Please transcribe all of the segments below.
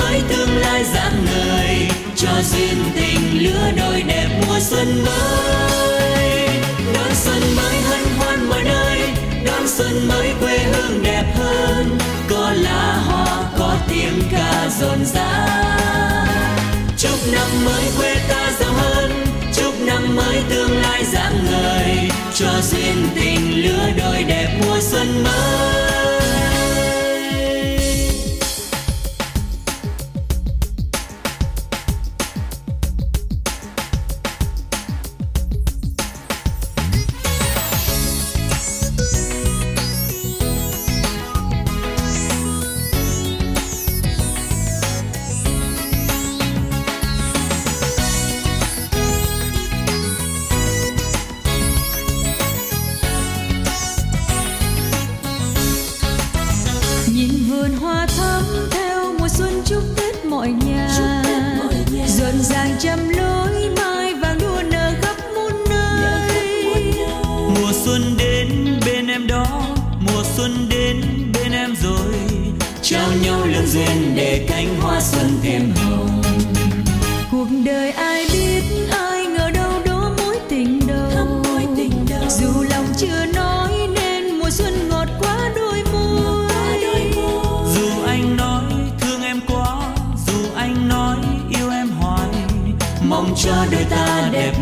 Mới tương lai rạng ngời, cho duyên tình lứa đôi đẹp mùa xuân mới. Đón xuân mới hân hoan mọi nơi đón xuân mới quê hương đẹp hơn. Có lá hoa có tiếng ca rộn rã. Chúc năm mới quê ta giàu hơn chúc năm mới tương lai rạng ngời, cho duyên tình lứa đôi đẹp mùa xuân mới.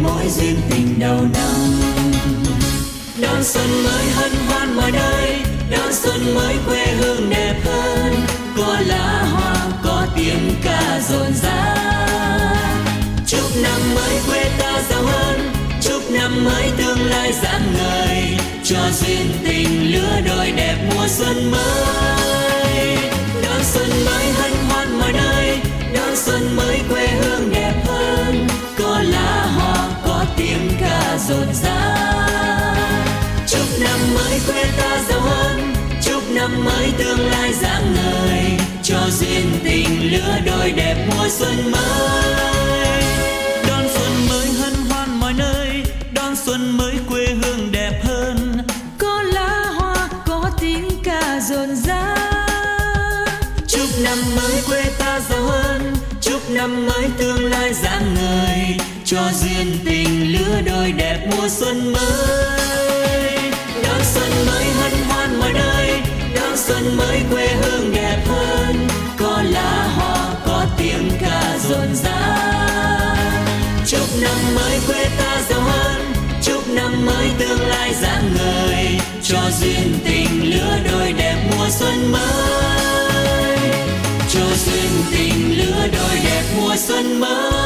mỗi duyên tình đầu năm. Đón xuân mới hân hoan mọi nơi đón xuân mới quê hương đẹp hơn. Có lá hoa, có tiếng ca rộn rã. Chúc năm mới quê ta giàu hơn chúc năm mới tương lai rạng ngời cho duyên tình lứa đôi đẹp mùa xuân mới. Đón xuân mới hân hoan mọi nơi đón xuân mới quê hương đẹp năm mới tương lai rạng ngời cho duyên tình lứa đôi đẹp mùa xuân mới. Đón xuân mới hân hoan mọi nơi, đón xuân mới quê hương đẹp hơn. Có lá hoa, có tiếng ca rộn rã. Chúc năm mới quê ta giàu hơn, chúc năm mới tương lai rạng ngời cho duyên tình lứa đôi đẹp mùa xuân mới. Đón xuân mới xuân mới quê hương đẹp hơn. Có lá hoa, có tiếng ca rộn rã. Chúc năm mới quê ta giàu hơn. Chúc năm mới tương lai rạng ngời cho duyên tình lứa đôi đẹp mùa xuân mới. Cho duyên tình lứa đôi đẹp mùa xuân mới.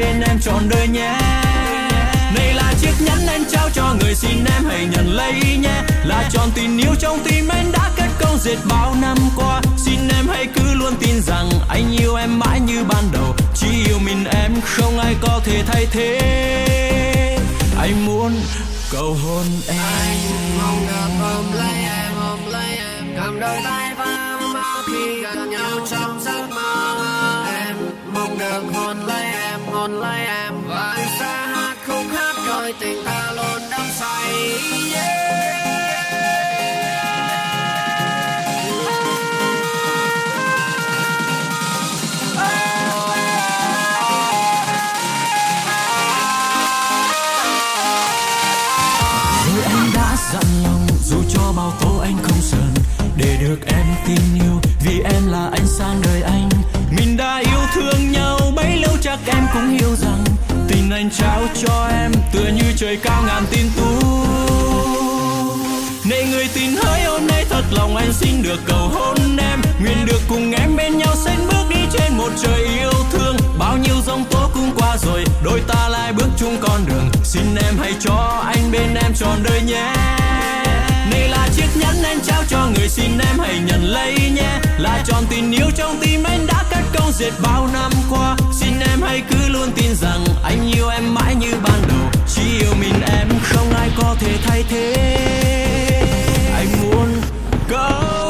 bên em trọn đời nhé. Này là chiếc nhẫn anh trao cho người xin em, hãy nhận lấy nhé. Là tròn tình yêu trong tim anh đã kết công dệt bao năm. Anh trao cho em, tựa như trời cao ngàn tin tú. Này người tin hỡi, hôm nay thật lòng anh xin được cầu hôn em. Nguyện được cùng em bên nhau xanh bước đi trên một trời yêu thương. Bao nhiêu giông tố cũng qua rồi, Đôi ta lại bước chung con đường. Xin em hãy cho anh bên em trọn đời nhé trao cho người xin em hãy nhận lấy nhé. Là tròn tình yêu trong tim anh đã cất công dệt bao năm qua. Xin em hãy cứ luôn tin rằng anh yêu em mãi như ban đầu. Chỉ yêu mình em, không ai có thể thay thế. Anh muốn câu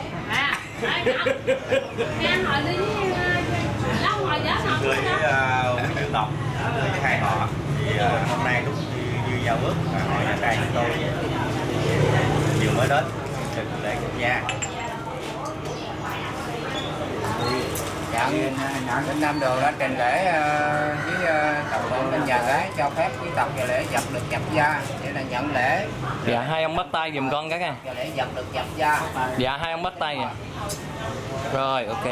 Em hỏi lý lâu hỏi giá nào Cười với uh, Nguyễn Cười với hai họ. Thì uh, hôm nay lúc như, giao ước mà hỏi nhà trai chúng tôi. Chiều mới đến Trực lễ quốc gia nhận nhận định năm đồ đã trình lễ với tổng bộ bên nhà gái cho phép quý tộc và lễ dập được dập gia để là nhận lễ. Dạ hai ông bắt tay giùm con các em. Lễ dập được dập gia Dạ hai ông bắt tay. Rồi ok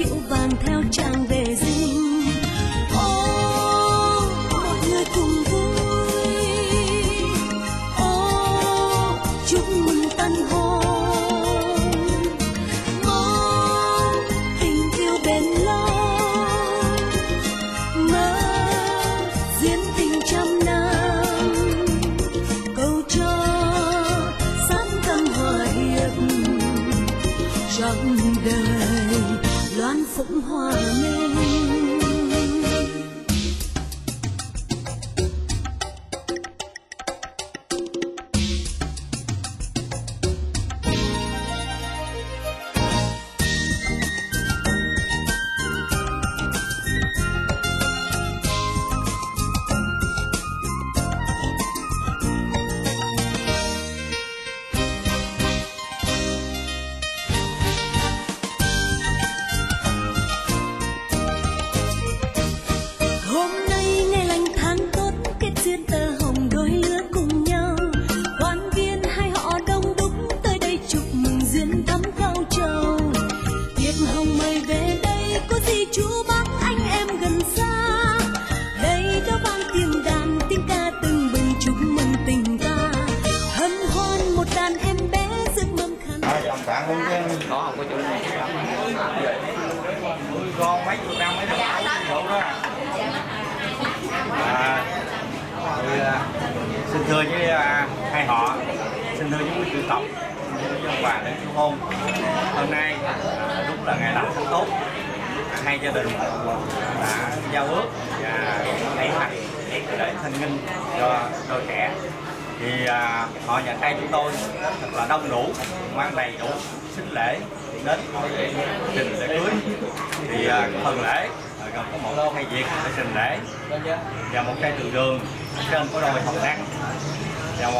thét lên kiệu vàng theo chàng về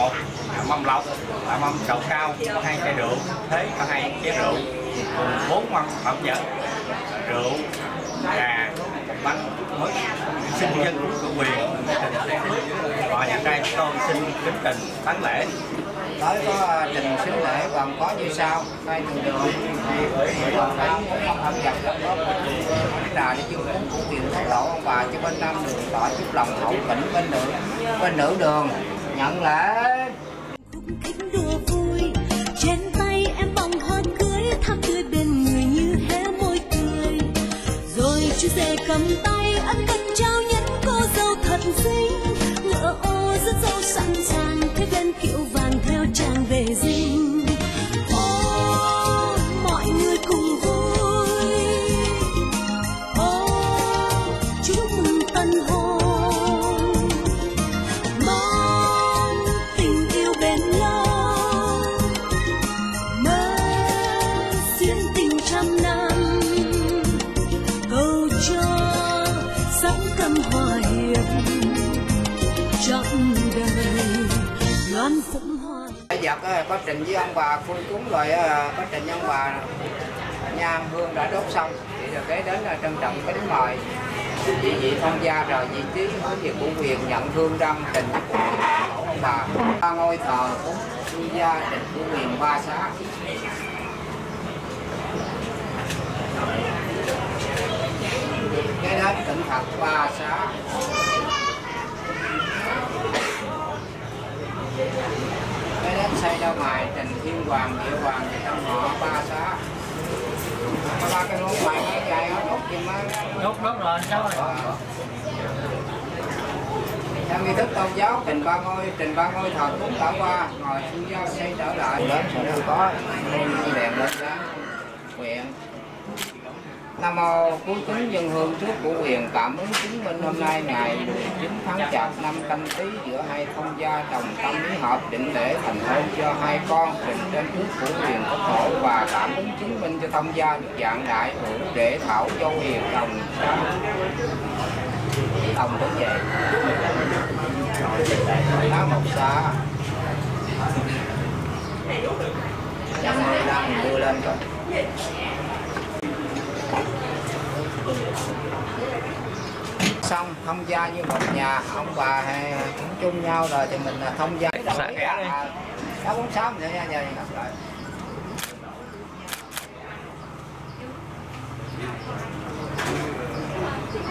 bột một mâm lọc mâm sậu cao, hai chai rượu, thế có hai chai rượu. Cùng bốn mâm phẩm vật rượu, trà, bánh mới xin dân của quyền họ nhà trai chúng tôi xin kính trình tán lễ. Tới có à, trình xính lễ còn có như sau. Hai thường đường còn cao cũng không hợp nhập trong đó cái nào để dương cúng cúng tiền thất tổ ông bà cho bên nam đường tỏ chúc lòng hậu tỉnh bên nữ bên nữ đường nhận lễ trên tay em cưới tươi bên người như hé môi cười. Rồi chú rể cầm tay, ân cần trao nhẫn, cô dâu thật xinh. Ngỡ ô, rất dâu sẵn sàng, thế bên có, trình với ông bà khui cúng rồi ờ, có trình với ông bà nhang hương đã đốt xong. Thì rồi kế đến là trân trọng kính mời. Vị vị thông gia rồi vị trí có việc của quyền nhận hương đăng trình của ông bà. Ba ngôi thờ cúng gia đình của quyền ba xá. Kế đến tỉnh thật ba xá xây ra ngoài trình thiên hoàng địa hoàng thì trong họ ba xá. Có ba cái nón ngoài cái dài nó đốt gì mà đốt đốt rồi sao rồi? Trong nghi thức tôn giáo trình ba ngôi trình ba ngôi thờ cúng đã qua. Ngồi xuống giao xây trở lại. Lớn sẽ có nên đèn lên giá nguyện Nam mô cứu kính dân hương. Trước của quyền cảm ứng chứng minh hôm nay ngày 19 tháng chạp năm canh tí giữa hai thông gia đồng tâm lý hợp định lễ thành hôn cho hai con trình trên trước của quyền có thổ và cảm ứng chứng minh cho thông gia được dạng đại hưởng để thảo châu hiền đồng đồng đến về lá một xa Dặn này đang đưa lên rồi xong thông gia như một nhà ông bà hay cũng chung nhau rồi thì mình thông gia. Sáu bốn sáu nữa nha giờ gặp lại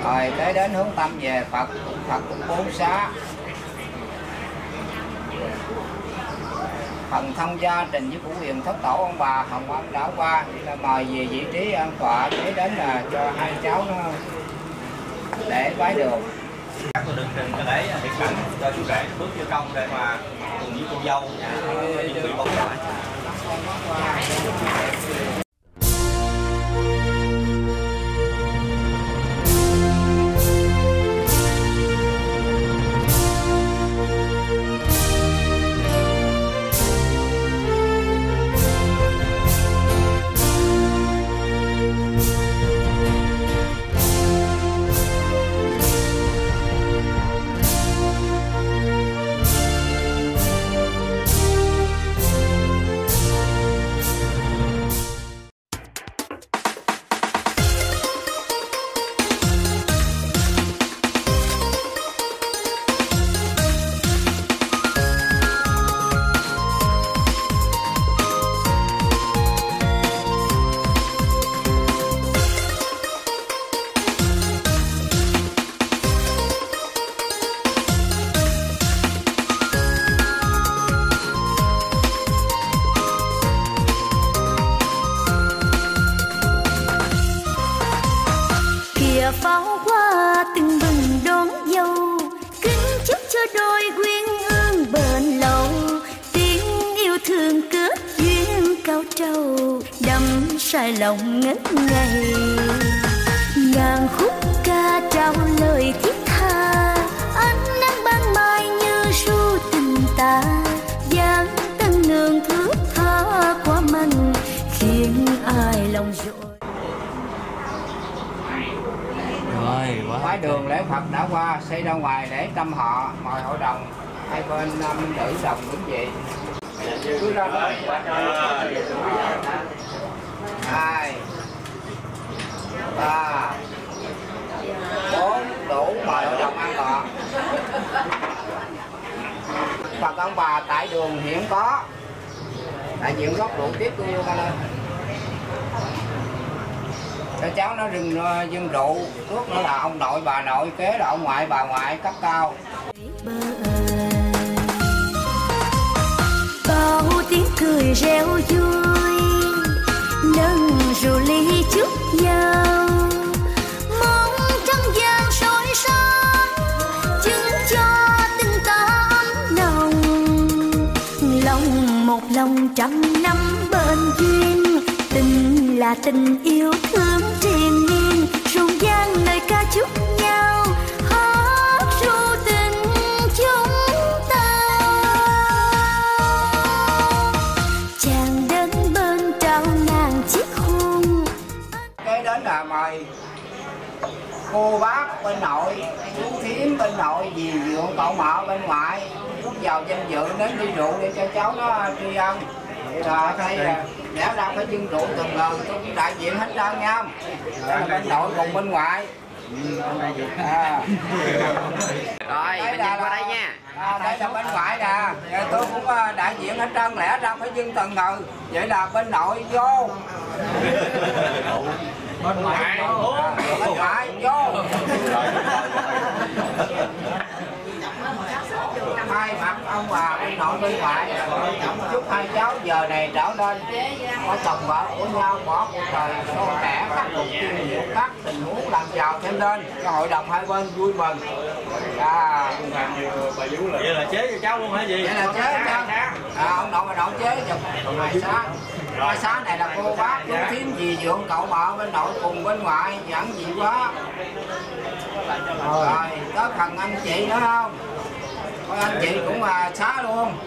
rồi tới đến hướng tâm về phật phật cũng bốn xá. Phần thông gia trình với phủ quyền thất tổ ông bà hồng ân đã qua là mời về vị trí an tọa kế đến là cho hai cháu nó để quái đường các tôi được trình cho đấy hiện cảnh cho chú rể bước vô trong, để mà cùng với cô dâu chuẩn bị bóng lại pháo hoa từng bừng đón dâu. Kính chúc cho đôi quyến ương bền lâu. Tiếng yêu thương kết duyên cao trâu đắm say lòng ngất ngây. Ngàn khúc ca trao lời thiết tha, ánh nắng ban mai như ru tình ta. Dáng tân nương thước tha qua manh khiến ai lòng rộn Rồi, đường lễ Phật đã qua, xây ra ngoài để tâm họ, mời hội đồng hai bên nam nữ đồng đứng vậy Cứ ra đó. Hai, ba, bốn, đủ mời hội đồng ăn cọ Phật ông bà tại đường hiện có. Đại diện gốc rượu tiếp tôi vô lên cho cháu nó rừng dân rượu trước nữa là ông nội, bà nội, kế là ông ngoại, bà ngoại, cấp cao. Bao tiếng cười reo vui, nâng rượu ly chúc nhau. Mong trăng vàng soi sáng chứng cho tình ta ấm nồng lòng một lòng trăm năm bên duyên là tình yêu thương triền miên rung gian lời ca chúc nhau. Hát ru tình chúng ta. Chàng đến bên trao ngàn chiếc hôn. Kế đến là mời cô bác bên nội, chú thím bên nội, dì dượng cậu mợ bên ngoại, lúc vào danh dự đến đi rượu để cho cháu nó tri ân rồi thay là lẽ ra phải dân rượu từng lần cũng đại diện hết trơn nha. Bên nội cùng bên ngoại. À. Rồi, Đây mình nhìn qua đây nha. À, đây là bên ngoại nè. Tôi cũng à, đại diện hết trơn lẽ ra phải dân từng ngừ. Vậy là bên nội vô. Bên ngoài À, bên ngoại vô ông bà bên nội bên ngoại chúc hai cháu giờ này trở lên. Có chồng vợ của nhau bỏ cuộc đời son trẻ khắc phục kinh nghiệm các tình huống làm giàu thêm lên cho hội đồng hai bên vui mừng. À, vậy là chế cho cháu luôn hả gì vậy là chế cho à, ông nội bà nội chế giùm. Mai xá mai xá này là cô bác chú thím dì dượng cậu mợ bên nội cùng bên ngoại giảng dị quá. Rồi có phần anh chị nữa không có anh chị cũng là xá luôn.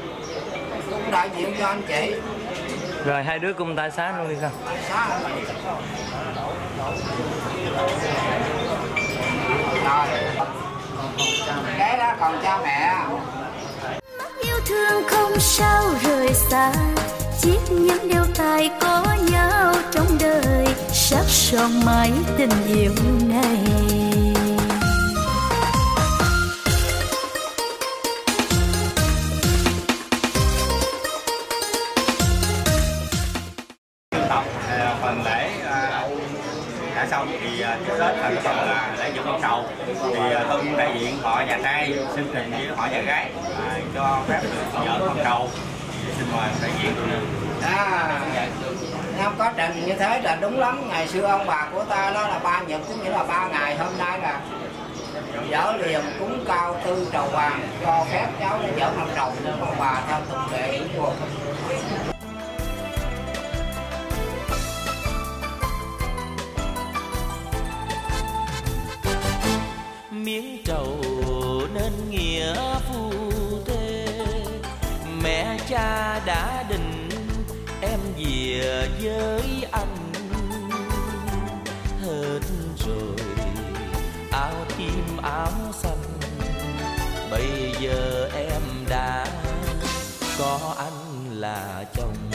Cũng đại diện cho anh chị. Rồi hai đứa cùng tay xá luôn đi con. xá rồi. Cái đó còn cha mẹ. Yêu thương không sao rời xa chiếc nhẫn đeo tay có nhau trong đời. Sắc son mãi tình yêu này xong thì à, trước hết là cái phần là lễ dựng con sầu. Thì à, tôi cũng đại diện họ nhà trai xin trình với họ nhà gái à, cho phép được vợ con sầu. Xin mời đại diện. À không có trình như thế là đúng lắm. Ngày xưa ông bà của ta đó là ba nhật tức nghĩa là ba ngày. Hôm nay là dở liền cúng cao tư trầu hoàng cho phép cháu nó dở năm trầu cho ông bà theo tục lệ của miếng trầu nên nghĩa phu thê. Mẹ cha đã định em về với anh. Hết rồi, áo tim áo xanh. Bây giờ em đã có anh là chồng.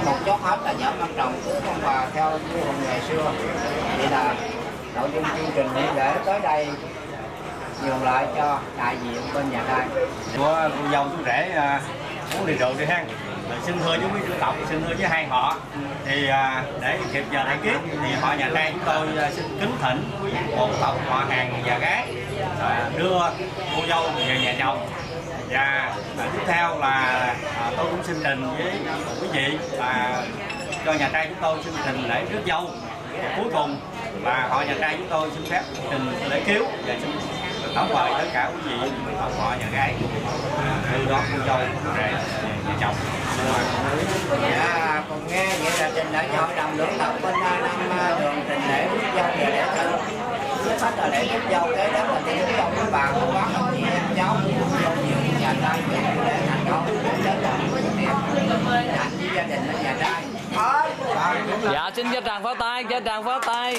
Một chốt hết là giảm năm đồng của ông bà theo như ngày xưa. Vậy là nội dung chương trình nghi lễ tới đây nhường lại cho đại diện bên nhà trai của cô dâu chú rể à, uống rượu đi ha Rồi xin thưa với quý chủ tộc, xin thưa với hai họ. Thì à, để kịp giờ đại kiếp thì họ nhà trai chúng tôi à, xin kính thỉnh quý tộc họ hàng và gái đưa cô dâu về nhà chồng. Dạ. và à, tiếp theo là à, tôi cũng xin trình với quý vị là cho nhà trai chúng tôi xin trình lễ rước dâu và cuối cùng. Và họ nhà trai chúng tôi xin phép trình lễ cứu và xin tổng mời tất cả quý vị và họ nhà gái. Từ đó cô dâu rể nhà chồng. Dạ còn nghe vậy là trình lễ hội đồng lưỡng tập bên à, năm à, đường trình lễ rước dâu và lễ thân trước hết là lễ rước dâu kế đó là lễ rước dâu với bà cô bác ông chị cháu nhà trai gia đình ở dạ xin cho tràng pháo tay, cho tràng pháo tay.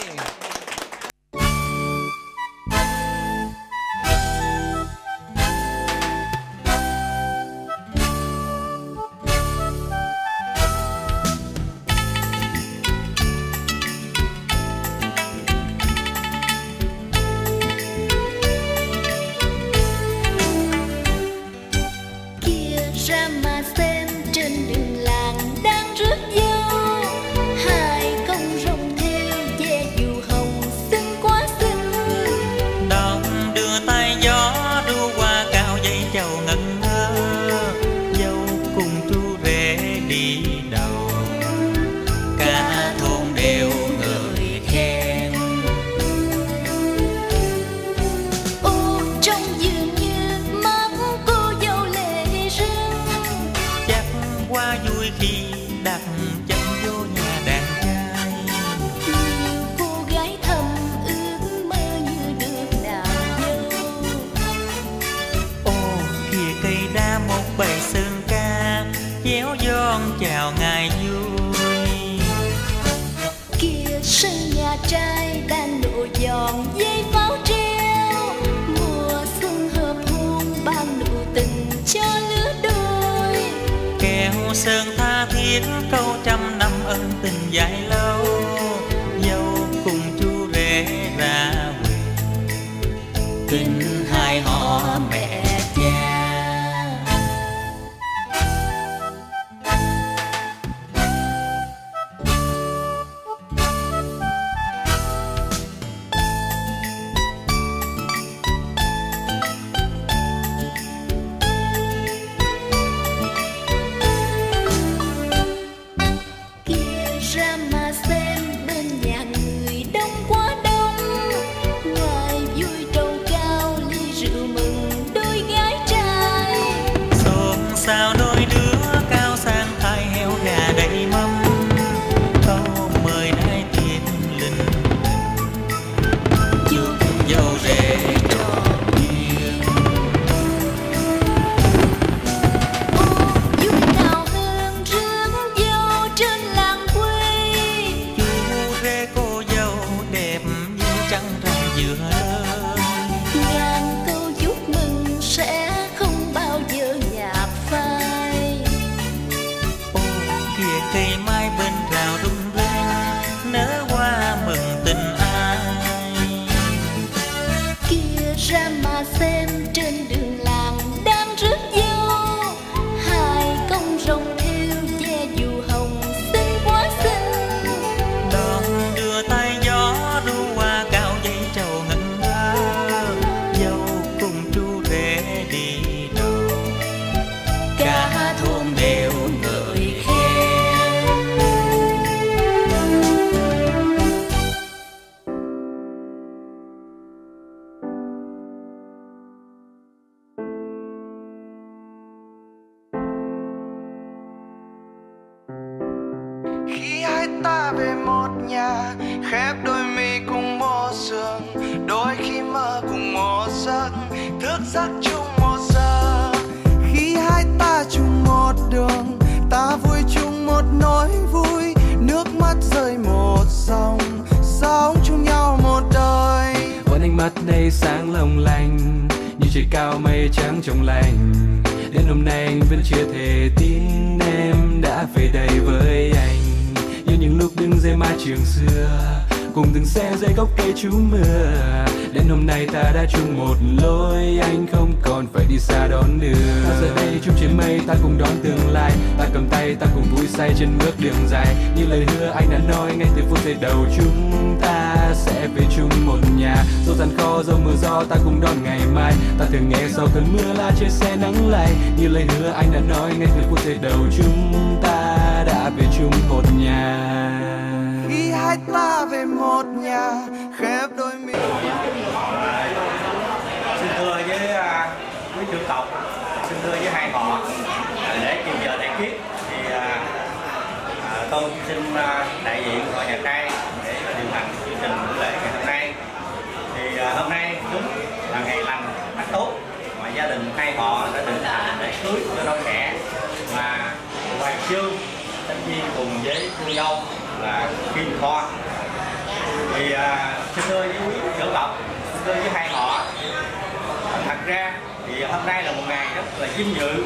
Thì hôm nay là một ngày rất là vinh dự.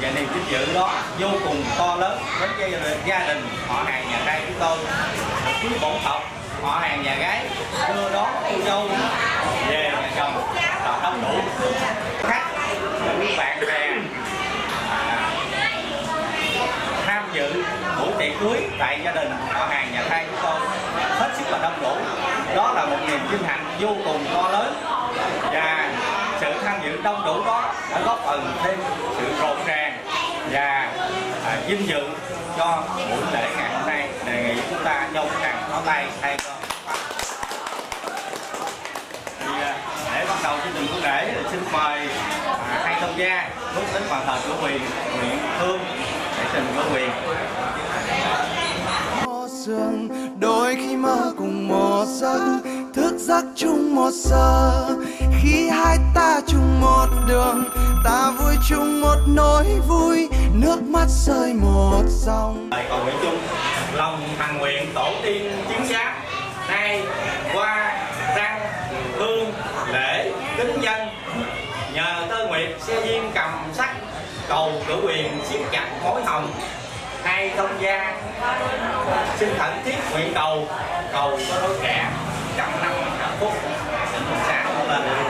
Và niềm vinh dự đó vô cùng to lớn đến với gia đình, họ hàng nhà trai chúng tôi. Quý bổn tộc họ hàng nhà gái đưa đón cô dâu về nhà chồng là đông đủ. Khách quý bạn bè à, tham dự buổi tiệc cưới tại gia đình họ hàng nhà trai chúng tôi hết sức là đông đủ. Đó là một niềm vinh hạnh vô cùng to lớn. Và sự đông đủ đó đã góp phần thêm sự rộn ràng và à, vinh dự cho buổi lễ ngày hôm nay đề nghị chúng ta nhau càng pháo tay thay cho à, để bắt đầu chương trình buổi lễ xin mời à, hai thông gia bước đến bàn thờ của quyền huyện thương để trình cửa quyền đôi khi mơ cùng một giấc thức giấc chung một giờ. Khi hai ta chung một đường, ta vui chung một nỗi vui. Nước mắt rơi một dòng. Thầy cầu nguyện chung, lòng thành nguyện tổ tiên chiến giáp nay qua răng hương lễ kính dân, nhờ tơ nguyệt xe duyên cầm sắc, cầu cử quyền siết chặt mối hồng. Hai thông gia xin thẳng thiết nguyện cầu cầu cho đôi trẻ trăm năm hạnh phúc. Sáng lên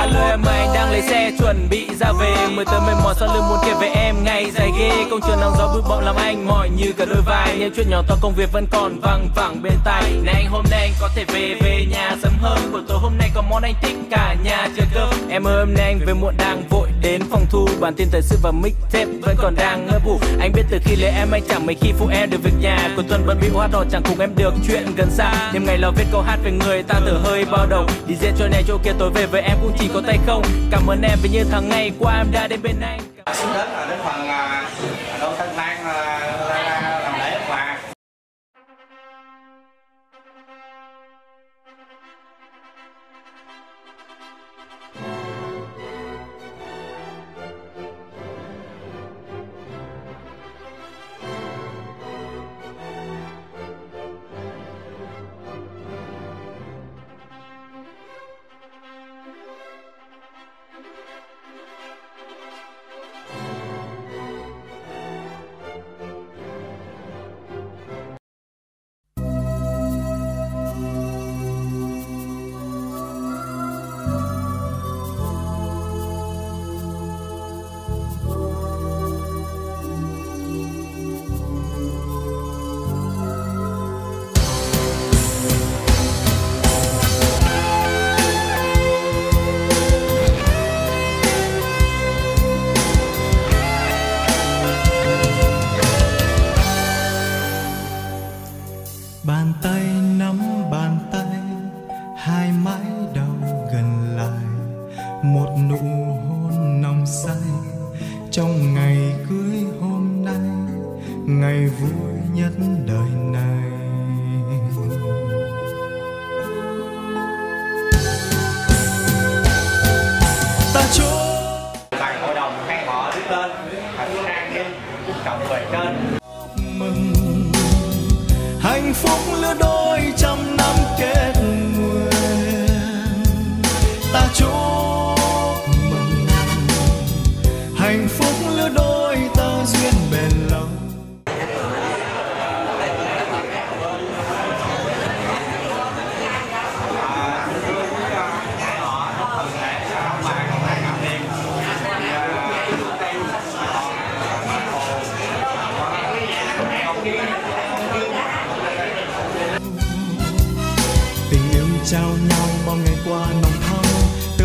Alo em ơi anh đang lấy xe, chuẩn bị ra về. Mới tới mệt mỏi sau lưng muốn kể về em ngày dài ghê Công trường nắng gió bụi bọn làm anh mỏi như cả đôi vai. Những chuyện nhỏ to công việc vẫn còn văng vẳng bên tai. Này anh hôm nay anh có thể về về nhà sớm hơn Buổi tối hôm nay có món anh thích cả nhà chờ cơm Em ơi, hôm nay anh về muộn, đang vội đến phòng thu. Bản tin thời sự và mixtape vẫn còn đang ngơ bụ Anh biết từ khi lấy em, anh chẳng mấy khi phụ em được việc nhà. Cuối tuần vẫn bị hoa đỏ, chẳng cùng em được chuyện gần xa. Đêm ngày lo viết câu hát về người ta thở hơi bao đầu. Đi diễn chỗ này, chỗ kia tối về với em cũng chỉ có tay không? Cảm ơn em vì như thằng ngày qua em đã đến bên anh. Xin đến là đến phần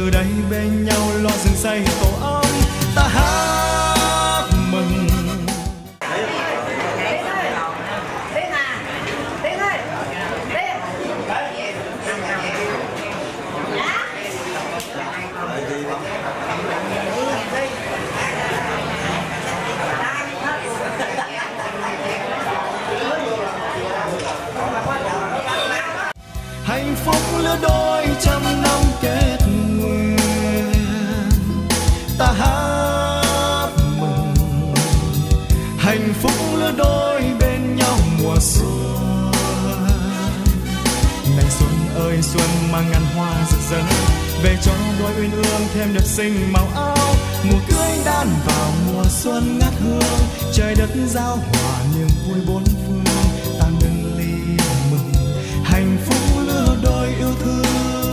từ đây bên nhau lo rừng xây tổ ấm. xuân mang ngàn hoa rực rỡ. Về cho đôi uyên ương thêm đẹp xinh màu áo. Mùa cưới đan vào mùa xuân ngát hương. Trời đất giao hòa niềm vui bốn phương. Ta nâng ly mừng, hạnh phúc lứa đôi yêu thương.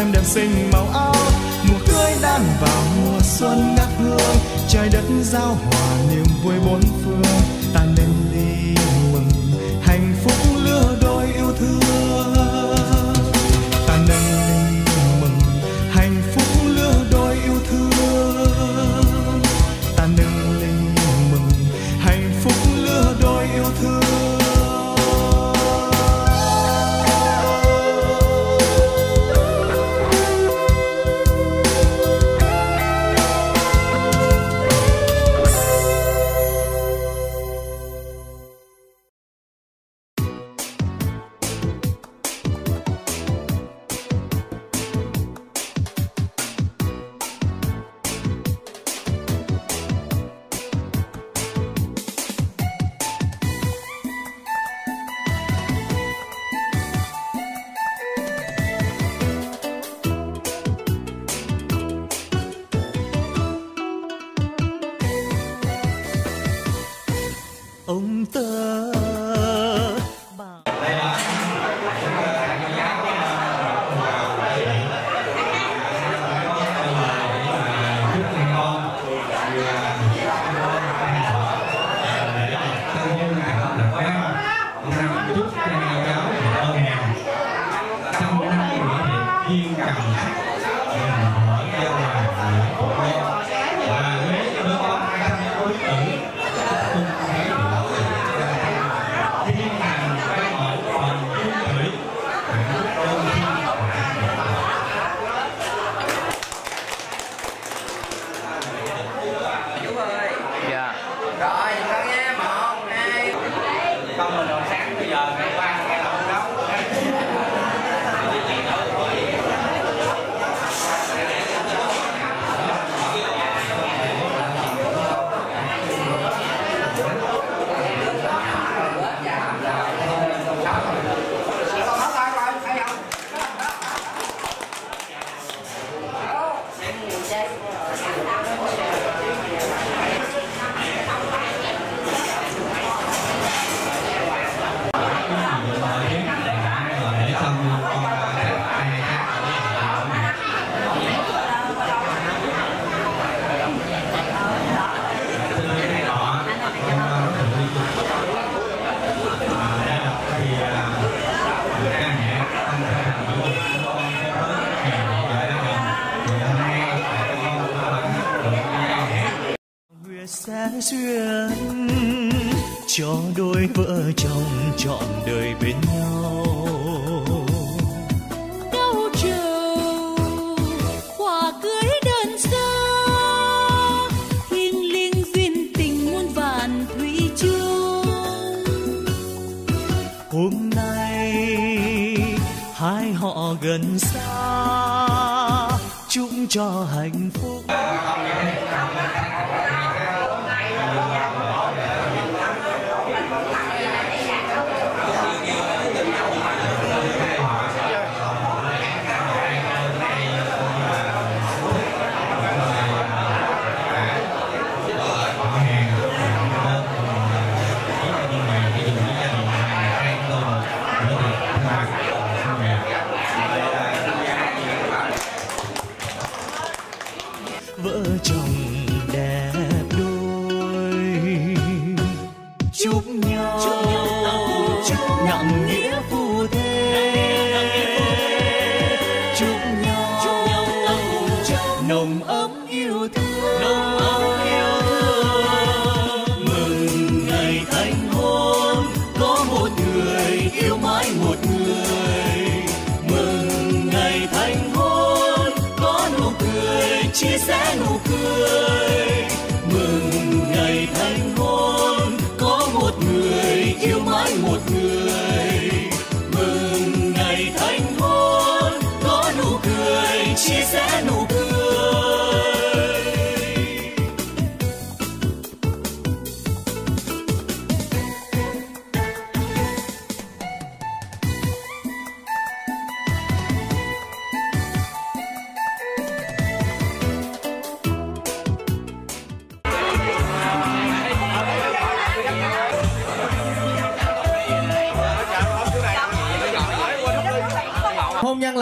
em đẹp xinh màu áo, mùa cưới đan vào mùa xuân ngát hương, trời đất giao hòa niềm vui bốn hai họ gần xa chúc cho hạnh phúc.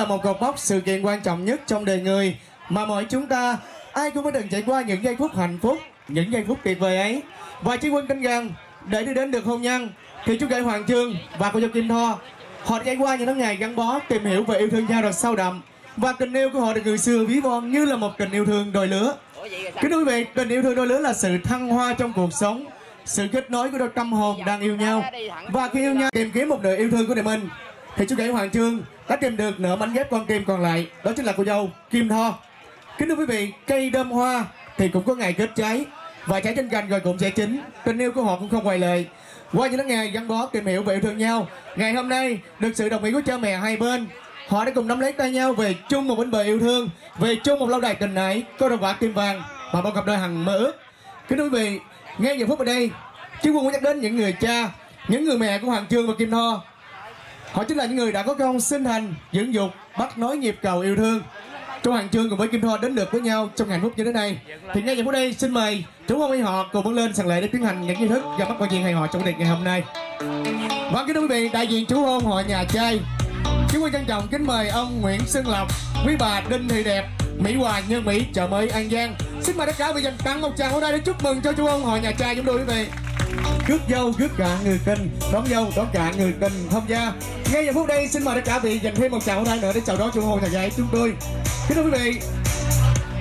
Một cột mốc sự kiện quan trọng nhất trong đời người mà mọi chúng ta ai cũng phải từng trải qua những giây phút hạnh phúc, những giây phút tuyệt vời ấy. Và chiến Quân canh gần để đi đến được hôn nhân thì chú rể Hoàng Trương và cô dâu Kim Tho họ đã trải qua những tháng ngày gắn bó tìm hiểu về yêu thương nhau rất sâu đậm và tình yêu của họ được người xưa ví von như là một tình yêu thương đôi lứa. Kính thưa quý vị, tình yêu thương đôi lứa là sự thăng hoa trong cuộc sống, sự kết nối của đôi tâm hồn đang yêu nhau và khi yêu nhau tìm kiếm một nửa yêu thương của đời mình thì chú rể Hoàng Trương đã tìm được nửa mảnh ghép con kim còn lại đó chính là cô dâu Kim Tho. Kính thưa quý vị, cây đơm hoa thì cũng có ngày kết trái và trái trên cành rồi cũng sẽ chín. Tình yêu của họ cũng không quay lời. Qua những ngày gắn bó tìm hiểu và yêu thương nhau, ngày hôm nay được sự đồng ý của cha mẹ hai bên, họ đã cùng nắm lấy tay nhau về chung một bến bờ yêu thương, về chung một lâu đài tình ái, có đồng quả tim vàng mà bao cặp đôi hằng mơ ước. Kính thưa quý vị, ngay giờ phút ở đây, chúng tôi muốn nhắc đến những người cha, những người mẹ của Hoàng Trương và Kim Tho Họ chính là những người đã có công sinh thành, dưỡng dục, bắt nối nhịp cầu yêu thương. Trong Hoàng Trương cùng với Kim thoa đến được với nhau trong hạnh phúc như thế này. Thì ngay giờ phút đây xin mời chú ông họ cùng bước lên sàn lệ để tiến hành những nghi thức và bắt quan diện hài họ trong buổi tiệc ngày hôm nay. Vâng kính thưa quý vị, đại diện chú hôn họ nhà trai. Chúng tôi trân trọng kính mời ông Nguyễn Xuân Lộc, quý bà Đinh Thị Đẹp, Mỹ Hòa Nhân Mỹ, chợ mới An Giang. Xin mời tất cả quý vị dành tặng một tràng hôm nay để chúc mừng cho chú ông họ nhà trai chúng tôi quý vị rước dâu rước cả người kinh. Đón dâu, đón cả người kinh. Tham gia. Ngay giờ phút đây, xin mời tất cả vị dành thêm một chào pháo tay nữa để chào đón chú hôn nhà gái chúng tôi. Kính thưa quý vị,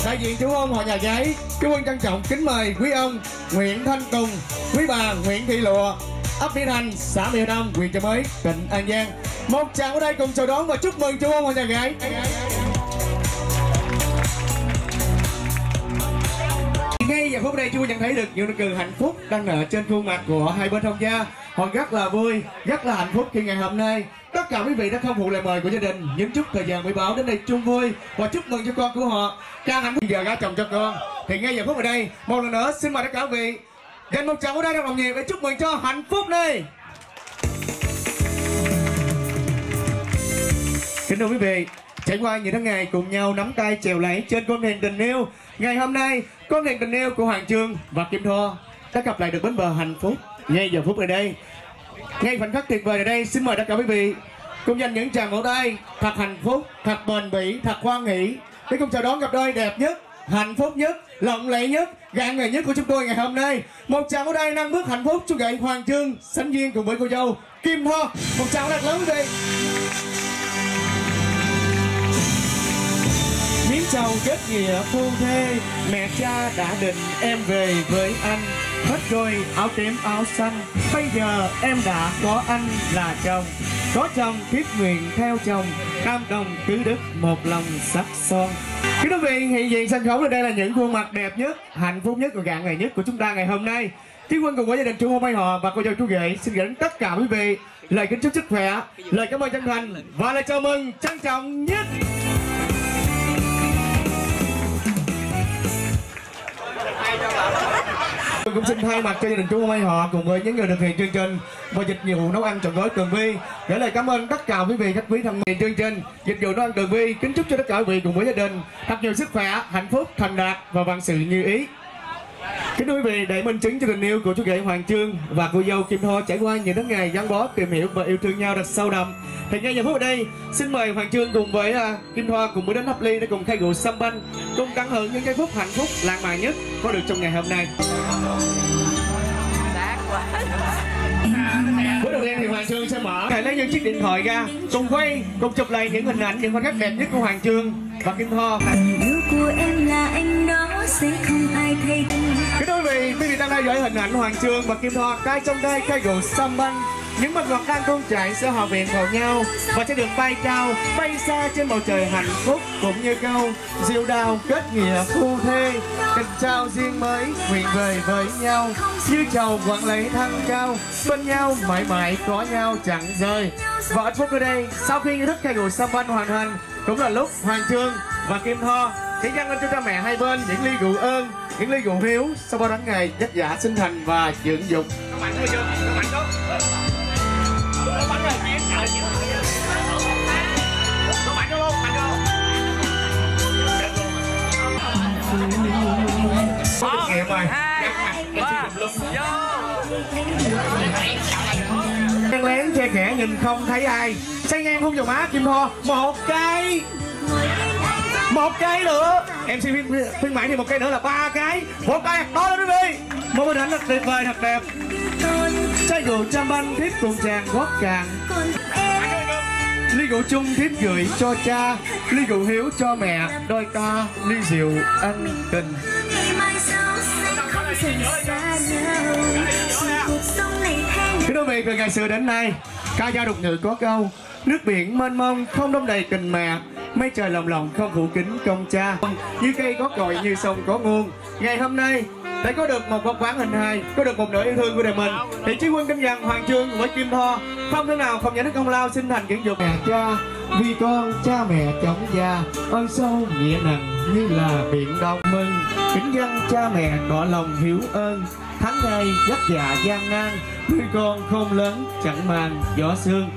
đại diện chú hôn họ nhà gái chúng quân trân trọng kính mời quý ông nguyễn thanh tùng, quý bà nguyễn thị lụa, ấp mỹ thành, xã mỹ đông, huyện chợ mới, tỉnh an giang. Một chào ở đây cùng chào đón và chúc mừng chú hôn họ nhà gái ngay giờ phút này chúng tôi nhận thấy được những nụ cười hạnh phúc đang nở trên khuôn mặt của hai bên thông gia họ rất là vui, rất là hạnh phúc khi ngày hôm nay. Tất cả quý vị đã không phụ lời mời của gia đình. Những chút thời gian mới báo đến đây chung vui. Và chúc mừng cho con của họ. Càng hạnh phúc giờ gả chồng cho con. Thì ngay giờ phút ở đây, một lần nữa xin mời tất cả quý vị dành một tràng ở đây trong lòng nhiệt để chúc mừng cho hạnh phúc đây kính thưa quý vị trải qua những tháng ngày cùng nhau nắm tay trèo lấy trên con thuyền tình yêu ngày hôm nay, con thuyền tình yêu của hoàng trương và kim tho đã gặp lại được bến bờ hạnh phúc. Ngay giờ phút ở đây, ngay khoảnh khắc tuyệt vời ở đây, xin mời tất cả quý vị cùng dành những tràng vỗ tay thật hạnh phúc, thật bền bỉ, thật hoan hỷ. Để cùng chào đón cặp đôi đẹp nhất, hạnh phúc nhất, lộng lẫy nhất, gạn người nhất của chúng tôi ngày hôm nay. Một tràng vỗ tay nâng bước hạnh phúc cho gậy hoàng trương sánh duyên cùng với cô dâu kim tho. Một tràng thật lớn quý vị miếng kết nghĩa phu thê. Mẹ cha đã định em về với anh. Hết rồi áo tím áo xanh. Bây giờ em đã có anh là chồng. Có chồng kiếp nguyện theo chồng. Cam đồng tứ đức một lòng sắc son. Kính quý vị hiện diện sân khấu ở đây là những khuôn mặt đẹp nhất Hạnh phúc nhất và gạn ngày nhất của chúng ta ngày hôm nay. Chí Quân cùng với gia đình chú Hôn Mai Họ và cô dâu chú ghệ xin gửi đến tất cả quý vị lời kính chúc sức khỏe, lời cảm ơn chân thành và lời chào mừng trân trọng nhất. Tôi cũng xin thay mặt cho gia đình chú Mai Họ cùng với những người thực hiện chương trình và dịch vụ nấu ăn trọn gói Tường Vi gửi lời cảm ơn tất cả quý vị khách quý tham gia chương trình dịch vụ nấu ăn Tường Vi kính chúc cho tất cả quý vị cùng với gia đình thật nhiều sức khỏe, hạnh phúc, thành đạt và vạn sự như ý. Kính thưa quý vị, để minh chứng cho tình yêu của chú rể Hoàng Trương và cô dâu Kim Tho trải qua những tháng ngày gắn bó tìm hiểu và yêu thương nhau thật sâu đậm. Thì ngay giờ phút ở đây, xin mời Hoàng Trương cùng với uh, Kim Tho cùng với đến Hấp Ly để cùng khai rượu sâm banh, cùng tận hưởng những giây phút hạnh phúc lãng mạn nhất có được trong ngày hôm nay. Bước đầu tiên thì Hoàng Trương sẽ mở Hãy lấy những chiếc điện thoại ra Cùng quay, cùng chụp lại những hình ảnh, những khoảnh khắc đẹp nhất của Hoàng Trương và Kim Tho Tình yêu của em là anh đó sẽ không ai thay Kính thưa quý vị, quý vị đang theo dõi hình ảnh Hoàng Trương và Kim Thoa tay trong tay cây gỗ sâm banh những mặt ngọt đang tuôn chảy sẽ hòa quyện vào nhau và sẽ được bay cao, bay xa trên bầu trời hạnh phúc cũng như câu diệu đào kết nghĩa phu thê tình trao riêng mới nguyện về với nhau. Như chầu quặng lấy thăng cao bên nhau mãi mãi có nhau chẳng rời. Và hạnh phúc ở đây sau khi nghi thức cây gỗ sâm banh hoàn thành cũng là lúc Hoàng Trương và Kim Tho sẽ dâng lên cho cha mẹ hai bên những ly rượu ơn những ly rượu hiếu sau bao tháng ngày vất vả sinh thành và dưỡng dục các bạn chưa các bạn có các bạn rồi em chị các bạn vô luôn bạn vô có kinh nghiệm rồi Đen lén che kẻ nhìn không thấy ai Say ngang hôn vào má Kim Tho Một cây một cây nữa. Em xin phiên, phiên bản thêm một cây nữa là ba cái. Một cây to đó quý vị. Một hình ảnh thật tuyệt vời thật đẹp. Chai rượu trăm banh tiếp cùng chàng gót càng. Ly rượu chung thiết gửi cho cha. Ly rượu hiếu cho mẹ. Đôi ta ly rượu ân tình. Thưa quý vị, từ ngày xưa đến nay, ca dao đục ngữ có câu Nước biển mênh mông, không đông đầy tình mẹ. Mây trời lồng lộng không phủ kính công cha. Như cây có cội, như sông có nguồn. Ngày hôm nay để có được một vòng quán hình hài, có được một nửa yêu thương của đời mình. Thì chí quân kinh rằng hoàng trương với kim tho, không thể nào không nhận đức công lao sinh thành kiến dục mẹ cha. Vì con cha mẹ chống già ơn sâu nghĩa nặng như là biển đông mừng. Kính dân cha mẹ tỏ lòng hiếu ơn, tháng ngày vất vả dạ gian nan. Nuôi con không lớn, chẳng màng, gió sương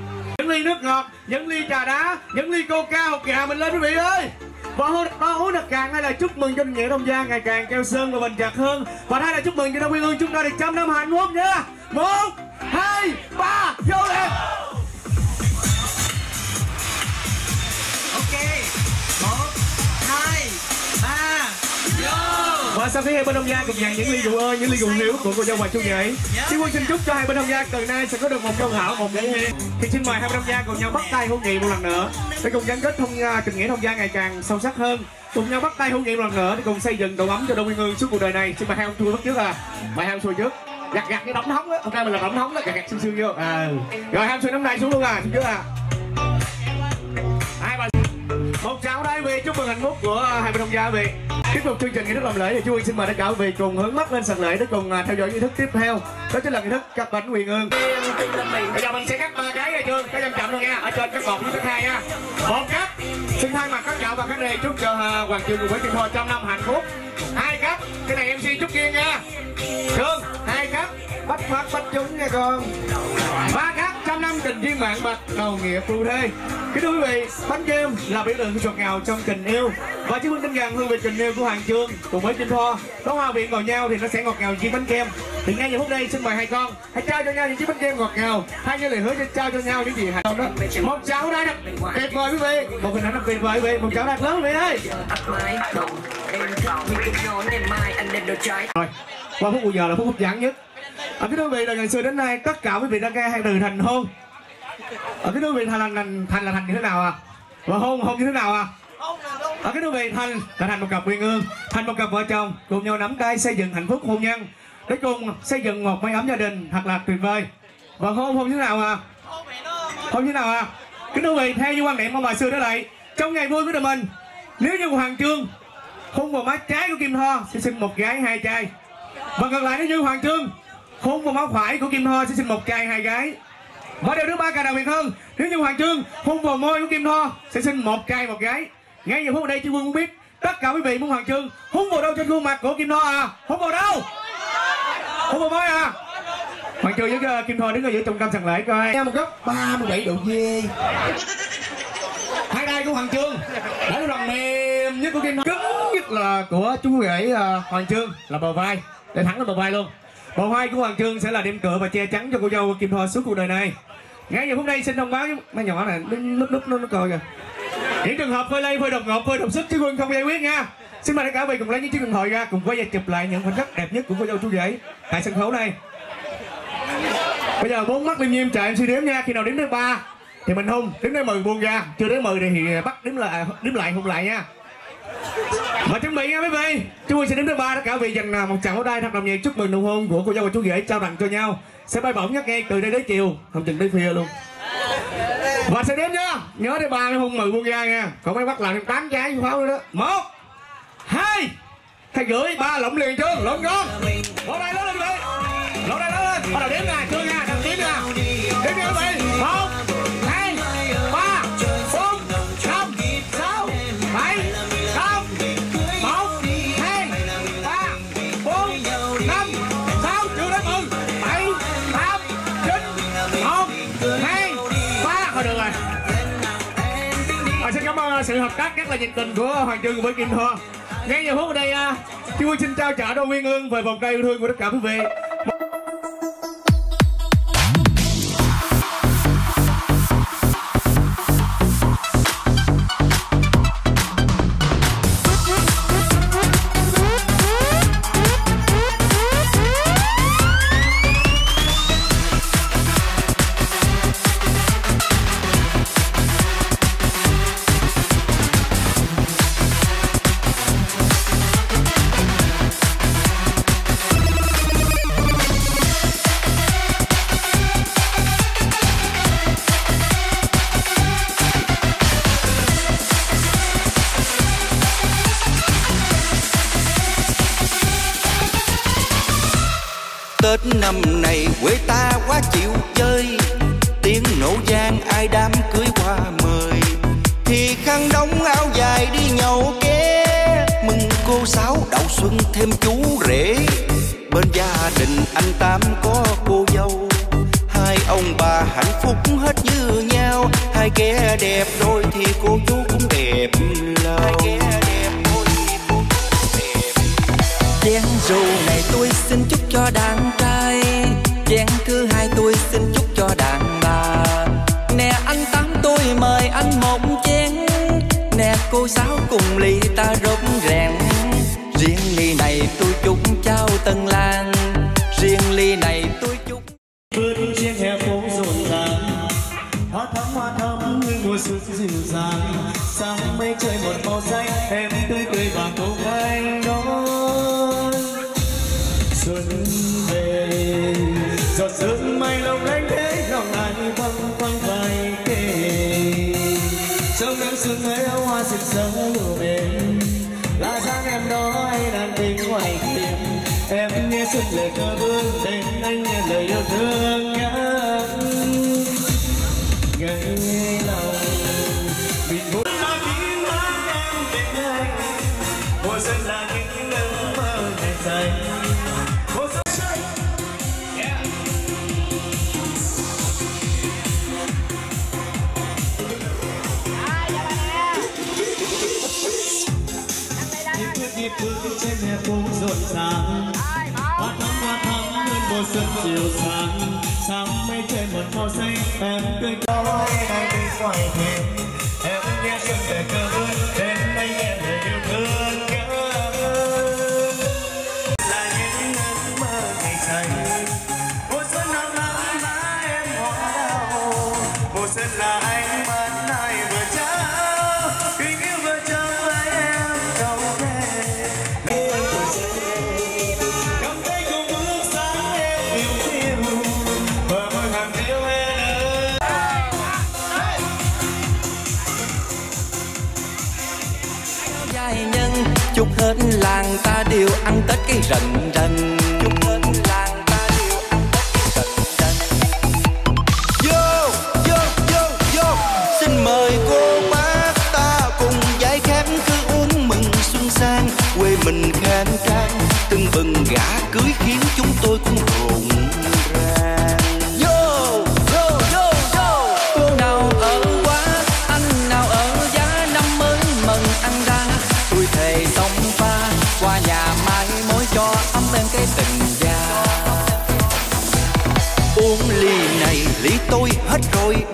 ly nước ngọt những ly trà đá những ly coca hột gà mình lên quý vị ơi. Và hôm, ba uống đặc càng hay là chúc mừng cho nghĩa đông gia ngày càng keo sơn và bền chặt hơn. Và hai là chúc mừng cho đông nguyên hương chúng ta được trăm năm hạnh phúc nha. Một hai ba vô lên. Ok. Và sau khi hai bên ông gia cùng dàn những ly rượu ơi, những ly rượu hiếu của cô dâu và chú rể Chí quân xin chúc cho hai bên ông gia từ nay sẽ có được một câu hảo một lễ hiền thì xin mời hai bên ông gia cùng nhau bắt tay hôn nghị một lần nữa để cùng gắn kết thông à, tình nghĩa thông gia ngày càng sâu sắc hơn. Cùng nhau bắt tay hôn nghị một lần nữa để cùng xây dựng tổ ấm cho đông nguyên hương suốt cuộc đời này. Xin mời hai ông chui bắt trước à. Mời hai ông chui trước. Gạt gạt cái đóng nóng á. Nay mình là đóng nóng đó. Gạt gạt xương xương vô. À. Rồi, hai ông chui nắm tay xuống luôn à. Xuống trước à một chào đây vị chúc mừng hạnh phúc của hai bên thông gia vị tiếp tục chương trình nghi thức làm lễ. Thì chú Nguyên xin mời tất cả quý vị cùng hướng mắt lên sàn lễ để cùng à, theo dõi nghi thức tiếp theo. Đó chính là nghi thức cắt bánh quyền ương bây giờ mình sẽ cắt ba cái rồi chưa cái chậm chậm luôn nha. Ở trên cắt một với cắt hai nha. Một cắt. Xin thay mặt các chào và các đề chúc cho à, hoàng trường cùng với kim thôi trăm năm hạnh phúc. Hai cắt. Cái này mc chúc kiên nha. Thương hai cắt. Bắt phát bắt chúng nha, con. Ba cắt trăm năm tình duyên mạng bạch đầu nghĩa phu thê. Kính thưa quý vị bánh kem là biểu tượng ngọt ngào trong tình yêu. Và chúng mình tin rằng hương vị tình yêu của hoàng trương cùng với kim thoa Có hòa viện vào nhau thì nó sẽ ngọt ngào như bánh kem thì ngay giờ phút đây, xin mời hai con, hãy trao cho nhau những chiếc bánh kem ngọt ngào. Hai như lời hứa sẽ trao cho nhau những gì hạnh phúc đó. Một cháu đây tuyệt vời quý vị. Một hình ảnh đặc tuyệt vời quý vị. Một cháu đặt lớn quý vị ơi. Rồi, qua phút bây giờ là phút hấp dẫn nhất ở cái quý vị là ngày xưa đến nay tất cả quý vị đã nghe hai từ thành hôn. Ở cái quý vị thành là thành, thành là thành như thế nào à? Và hôn hôn như thế nào à? Ở cái đơn vị thành là thành một cặp uyên ương thành một cặp vợ chồng cùng nhau nắm tay xây dựng hạnh phúc hôn nhân. Để cùng xây dựng một mái ấm gia đình thật là tuyệt vời. Và hôn hôn như thế nào à? Hôn như thế nào à? Kính thưa quý vị theo như quan niệm ông bà xưa đó lại trong ngày vui của đời mình nếu như hoàng trương hôn vào má trái của kim tho sẽ sinh một gái hai trai. Và ngược lại nếu như hoàng trương hôn vào má phải của kim tho sẽ sinh một trai hai gái. Và điều thứ ba càng đặc biệt hơn nếu như hoàng trương hôn vào môi của kim tho sẽ sinh một trai một gái. Ngay giờ phút đây chị quân muốn biết tất cả quý vị muốn hoàng trương hôn vào đâu trên khuôn mặt của kim tho à? Hôn vào đâu? Hôn vào môi à? Hoàng trương với uh, kim tho đứng ở giữa trung tâm sàn lễ coi. Em một góc 37 độ C hai tay của hoàng trương đã lòng mềm nhất của kim tho. Cứng nhất là của chú rể uh, hoàng trương. Là bờ vai. Để thẳng lên bờ vai luôn bộ hoa của hoàng trương sẽ là đêm cửa và che chắn cho cô dâu kim thoa suốt cuộc đời này. Ngay giờ phút đây xin thông báo với mấy nhỏ này đứng núp núp nó nó coi kìa. Những trường hợp phơi lây, phơi đột ngột, phơi đột sức, chứ quân không giải quyết nha. Xin mời tất cả quý vị cùng lấy những chiếc điện thoại ra, cùng quay và chụp lại những khoảnh khắc đẹp nhất của cô dâu chú rể tại sân khấu này. Bây giờ bốn mắt liêm nhiêm chờ em suy đếm nha. Khi nào đếm đến ba, thì mình hung đếm đến mười buông ra, chưa đến mười thì bắt đếm lại đếm lại hung lại nha và chuẩn bị nha quý vị. Chúng tôi sẽ đến thứ ba tất cả vị dành một tràng pháo tay thật đồng nhiệt chúc mừng nụ hôn của cô dâu và chú rể trao tặng cho nhau. Sẽ bay bổng nhắc nghe từ đây đến chiều, không chừng tới khuya luôn. Và sẽ đếm nhá. Nhớ đến ba cái hung mười buông ra nha. Còn mấy bắt làm thêm tám trái pháo nữa đó. Một, hai hai gửi ba lộng liền chưa lộn con lộn đây lớn lên quý vị. Lộn đây lớn lên. Bắt đầu đếm nè, chưa nha đừng đếm nha. Đếm nha quý vị. Một hợp tác rất là nhiệt tình của Hoàng Trương với Kim Thoa. Ngay giờ phút ở đây, tôi xin trao trả đôi nguyên ương về vòng tay yêu thương của tất cả quý vị. Đình anh Tám có cô dâu. Hai ông bà hạnh phúc hết như nhau. Hai kẻ đẹp đôi thì cô chú cũng đẹp lâu. Chén rượu này tôi xin chúc cho đàn trai. Chén thứ hai tôi xin chúc cho đàn bà. Nè anh Tám tôi mời anh một chén. Nè cô Sáu cùng ly ta rốt rèn Riêng ly này tôi chúc trao tân lan. Lời ca bước đến anh nghe lời yêu thương. Xuân sáng sáng mây trên một màu xanh em tươi nói em đi ngoài thềm em nghe tiếng về cơ vươn điều ăn tết cái rần rần. Chúc hết làng ta điều ăn tết cái rần rần vô vô vô vô xin mời cô bác ta cùng giải khát cứ uống mừng xuân sang, quê mình khang trang từng bừng gã cưới khiến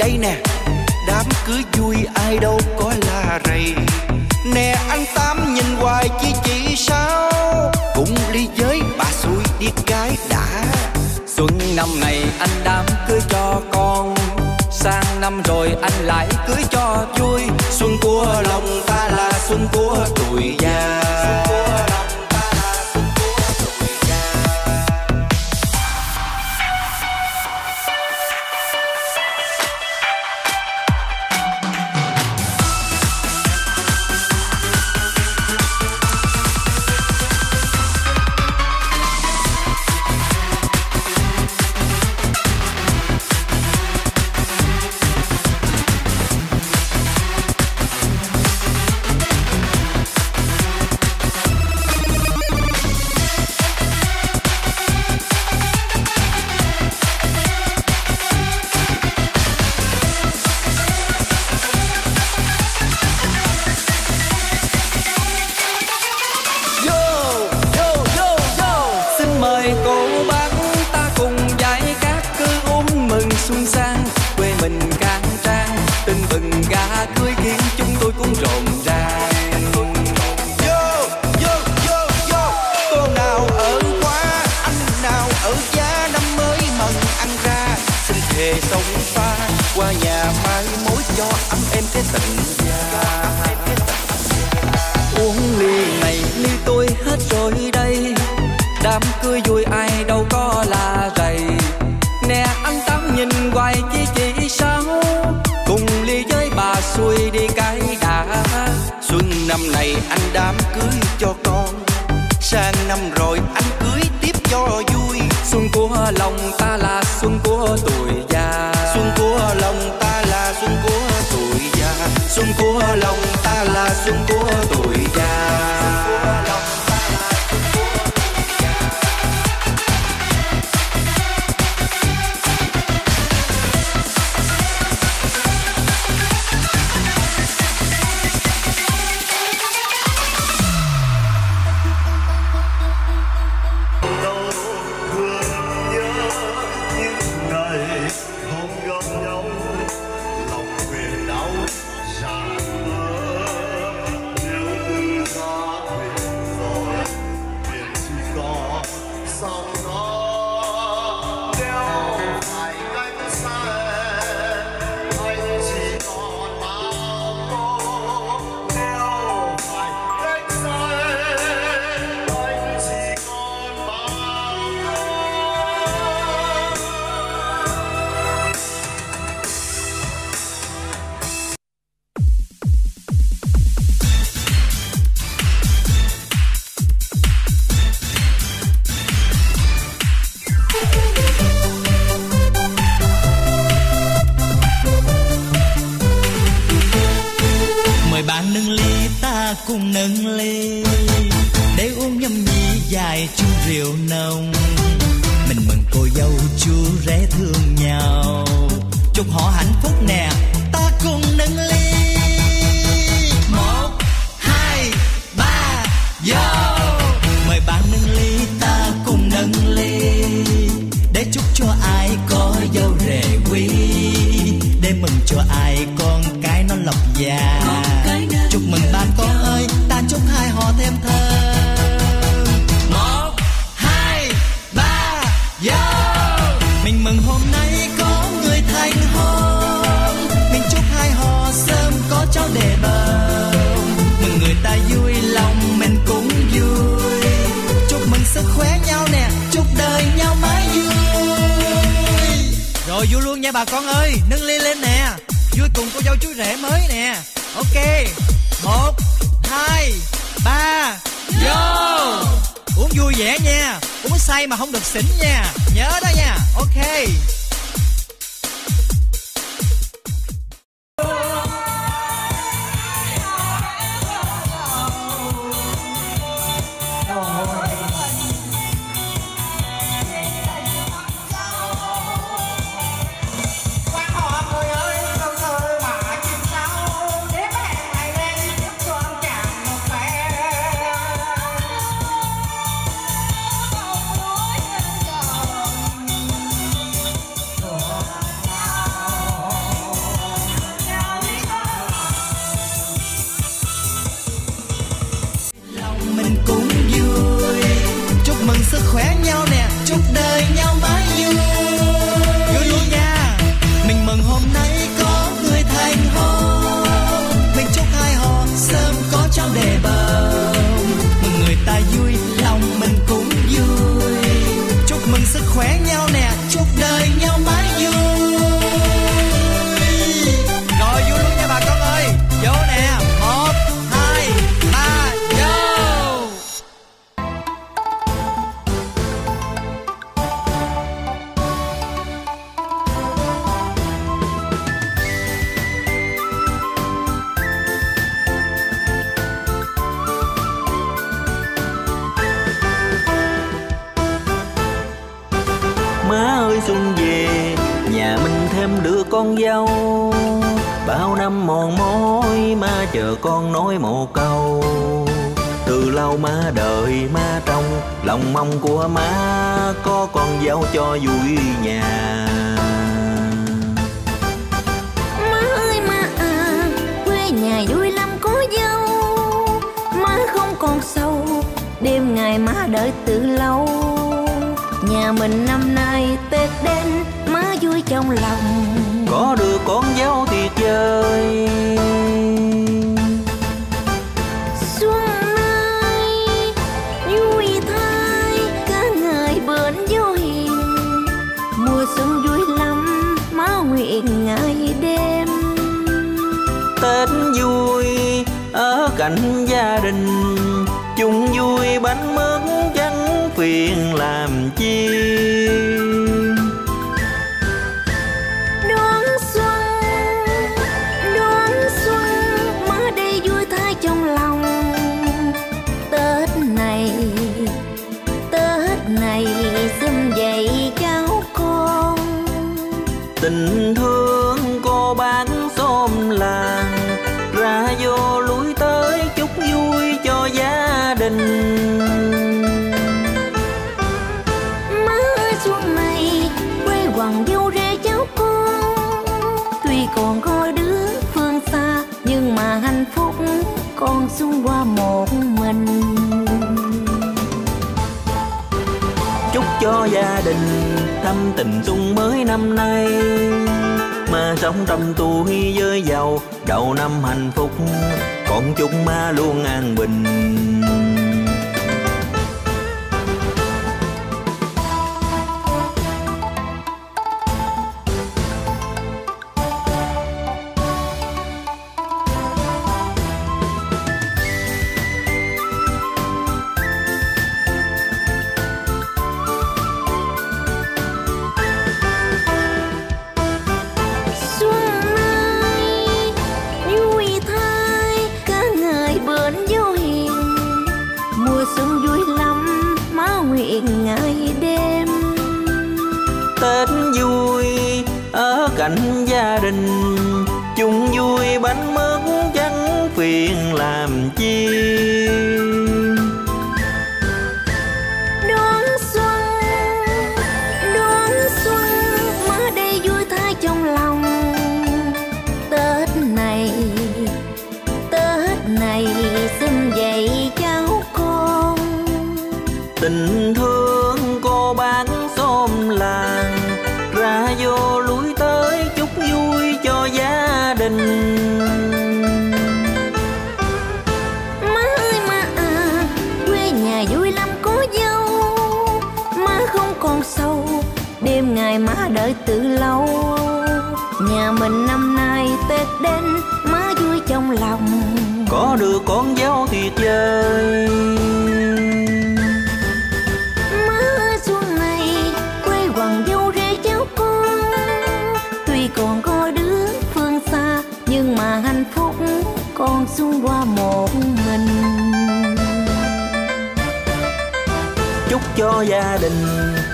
đây nè. Đám cưới vui ai đâu có la rầy. Nè, anh tám nhìn hoài chi chỉ sao? Cũng ly với bà xui đi cái đã. Xuân năm này anh đám cưới cho con. Sang năm rồi anh lại cưới cho vui xuân của lòng ta là xuân của tuổi già. Xuôi đi cái đã. Xuân năm này anh đám cưới cho con. Sang năm rồi anh cưới tiếp cho vui. Xuân của lòng ta là xuân của tuổi già. Xuân của lòng ta là xuân của tuổi già. Xuân của lòng ta là xuân của tuổi già yeah. mình mừng hôm nay có người thành hôn. Mình chúc hai họ sớm có cháu đẻ bầu. Mừng người ta vui lòng, mình cũng vui. Chúc mừng sức khỏe nhau nè, chúc đời nhau mãi vui. Rồi vui luôn nha bà con ơi, nâng ly lên nè. Vui cùng cô dâu chú rể mới nè. Ok, một, hai, ba vô uống vui vẻ nha. Uống say mà không được xỉn nha. Nhớ đó nha. Ok. lao má đời má trong. Lòng mong của má có con dâu cho vui nhà. Má ơi má à quê nhà vui lắm có dâu. Má không còn sâu đêm ngày má đợi từ lâu. Nhà mình năm nay tết đến má vui trong lòng. Có được con dâu thì chơi. cạnh gia đình chung vui bánh mướn chẳng phiền làm. sống trong tuổi với giàu, đầu năm hạnh phúc, còn chúng ma luôn an bình.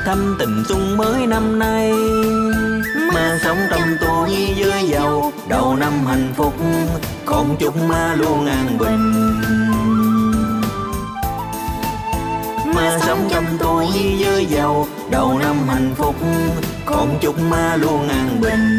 Thăm tình xuân mới năm nay. Mà sống trong tuổi với giàu đầu năm hạnh phúc con chúc má luôn an bình. Mà sống trong tuổi với giàu đầu năm hạnh phúc con chúc má luôn an bình